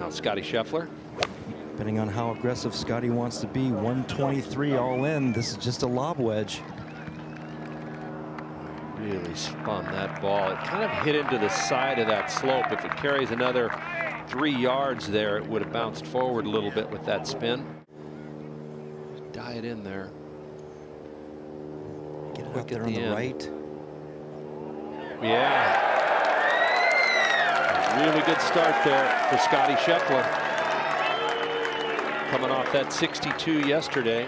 Now Scottie Scheffler. Depending on how aggressive Scottie wants to be, 123 all in. This is just a lob wedge. Really spun that ball. It kind of hit into the side of that slope. If it carries another three yards there, it would have bounced forward a little bit with that spin. Die it in there. Get it out there on the, the right. Yeah. Really good start there for Scottie Scheffler. Coming off that 62 yesterday.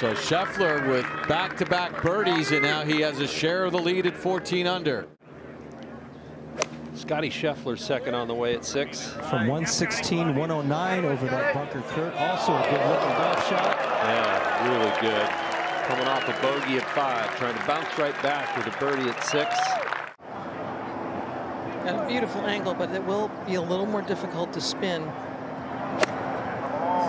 So Scheffler with back-to-back -back birdies, and now he has a share of the lead at 14 under. Scottie Scheffler second on the way at six. From 116, 109 over that bunker Kurt. Also a good looking golf shot. Yeah, really good. Coming off a bogey at five, trying to bounce right back with a birdie at six. Got a beautiful angle, but it will be a little more difficult to spin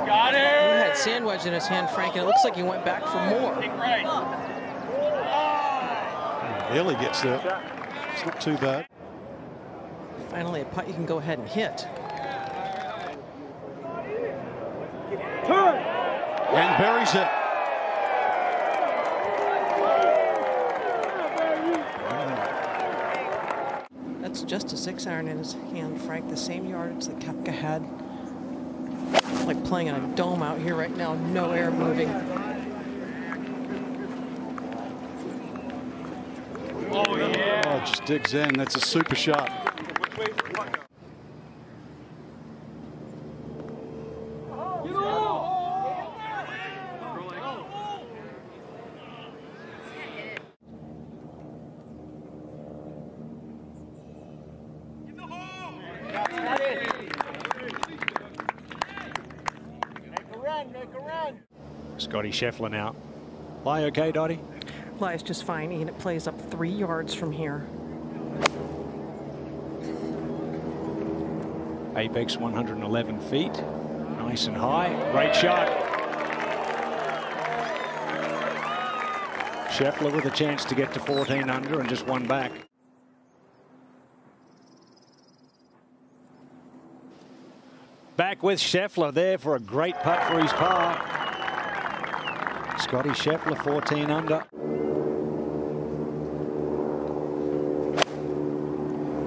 Got it. He had sand wedge in his hand, Frank, and it looks like he went back for more. Right. Bailey gets there. It's not too bad. Finally, a putt you can go ahead and hit. Turn. And buries it. That's just a six iron in his hand, Frank. The same yardage that Koepka had like playing in a dome out here right now, no air moving. Oh, yeah. Oh, just digs in. That's a super shot. Scottie Scheffler now. Lie okay, Dottie? Lie's just fine, and it plays up three yards from here. Apex 111 feet. Nice and high. Great shot. Scheffler with a chance to get to 14 under and just one back. Back with Scheffler there for a great putt for his par. Scottie Scheffler 14 under.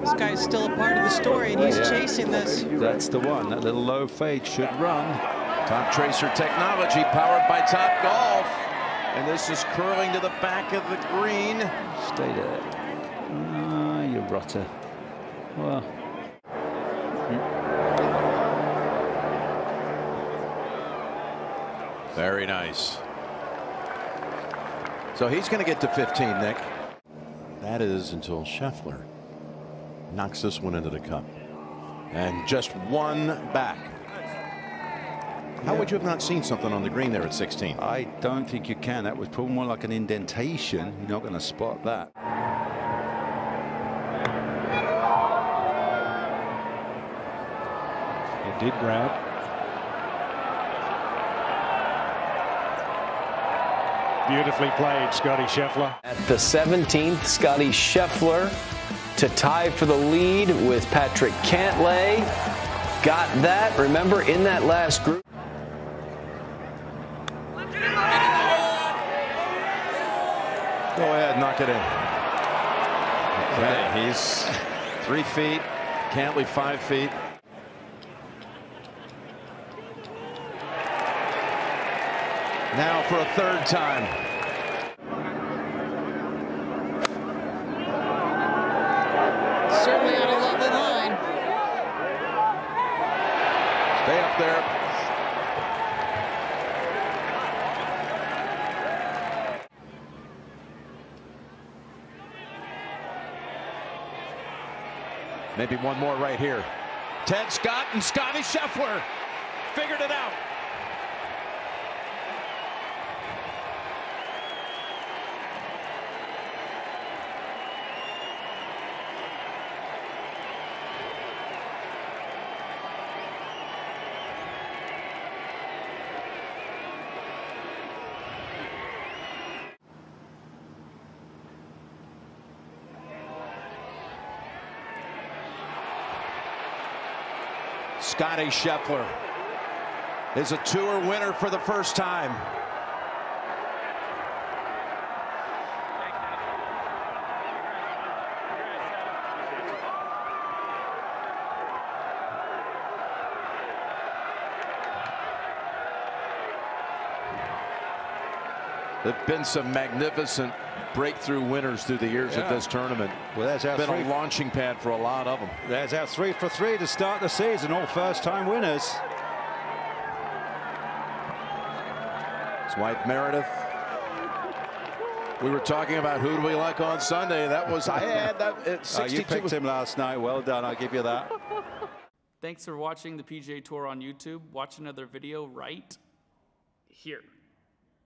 This guy's still a part of the story and he's yeah. chasing this. That's the one. That little low fade should run. Top-Tracer technology powered by Top Golf. And this is curling to the back of the green. Stay there. Ah, you rotter. Well. Very nice. So he's going to get to 15, Nick. That is until Scheffler knocks this one into the cup. And just one back. How would you have not seen something on the green there at 16? I don't think you can. That was probably more like an indentation. You're not going to spot that. It did grab. Beautifully played, Scottie Scheffler. At the 17th, Scottie Scheffler to tie for the lead with Patrick Cantlay. Got that. Remember, in that last group. Go ahead, knock it in. Okay, he's three feet, Cantlay five feet. Now for a third time. Certainly on a lovely line. Stay up there. Maybe one more right here. Ted Scott and Scottie Scheffler figured it out. Scottie Scheffler is a tour winner for the first time. There've been some magnificent breakthrough winners through the years Yeah. of this tournament. Well, there's our been three. a launching pad for a lot of them. There's our three for three to start the season. All first-time winners. His wife Meredith. We were talking about who do we like on Sunday. That was I had that at Uh, 62. you picked him last night. Well done. I'll give you that. Thanks for watching the PGA Tour on YouTube. Watch another video right here.